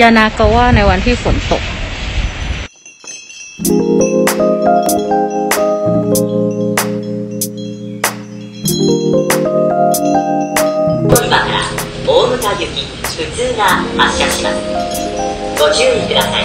ยานากาวะในวันที่ฝนตก 今から大牟田行き普通が発車しますご注意ください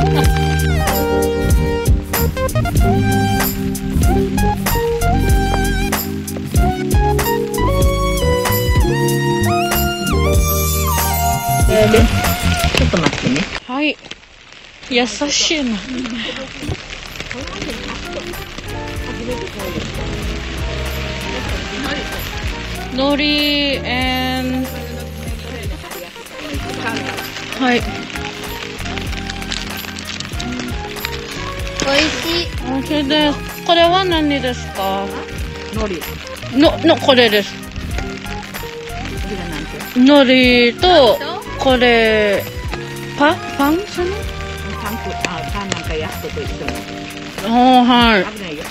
ちょっと待ってね。はい。優しいな。のり and はい。味しい。あそれでこれは何ですか？のり。ののこれですこれがなんて。のりとこれパ？パン？そのパン？粉、あ、パンなんか焼くとと一緒に。あはい危ないよ。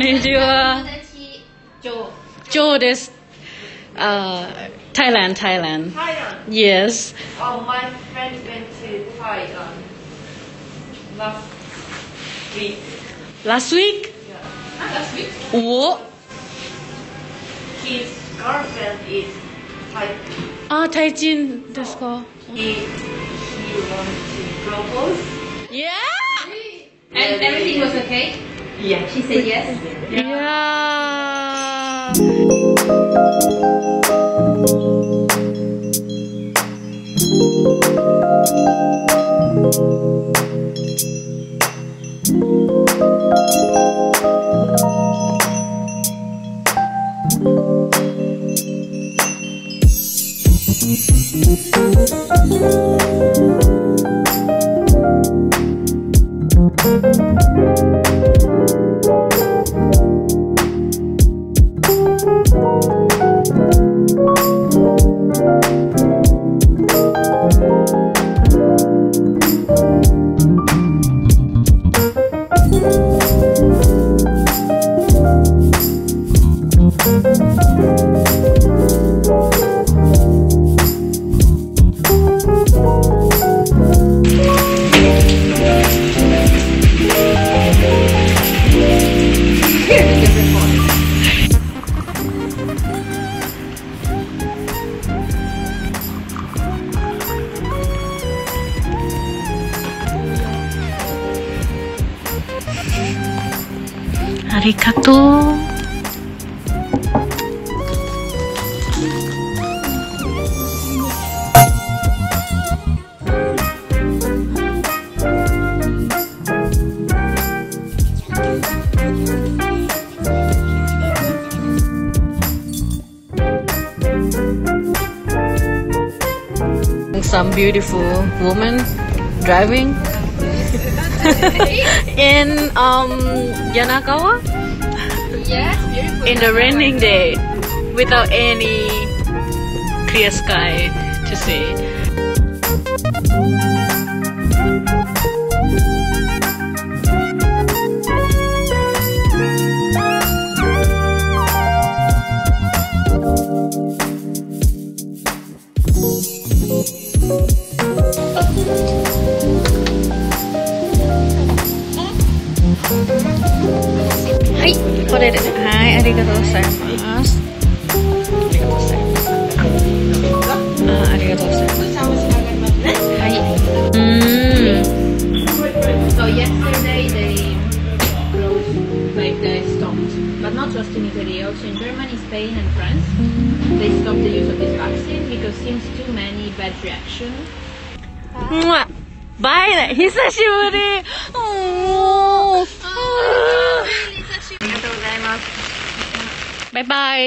にちは私、ジョー。ジョーですあ Thailand Thailand Thailand. Yes Oh, my friend went to Thailand last week. Last week Last week? What? His girlfriend is Thai. あタイ人ですか He he wants to propose. Yeah And everything was okay? Yeah, she said yes. yeah. yeah. とう。Some beautiful woman driving in um Yanagawa Yes, beautiful. in the raining day without any clear sky to see. れるはいありがとうございますありがとうございますあありがとうございますはいうん So yesterday they closed, like they stopped, but not just in Italy, also in Germany, Spain and France, they stopped the use of this vaccine because seems too many bad reactions. Bye! 久しぶり บายบาย